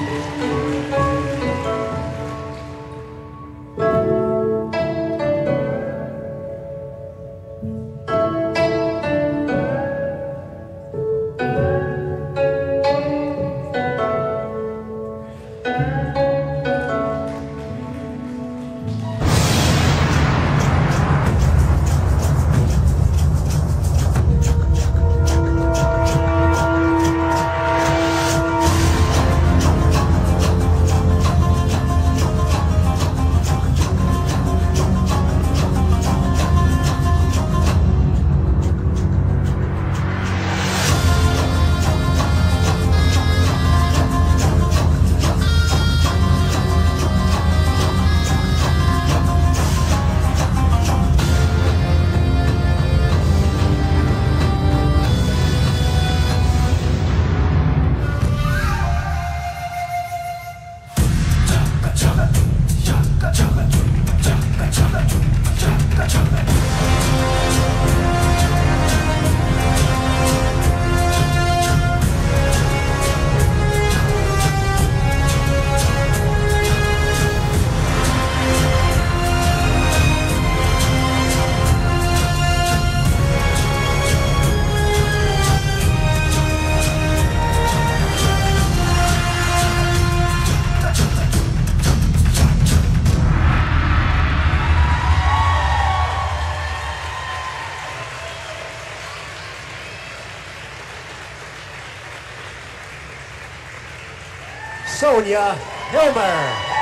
Música Sonia Hilmer.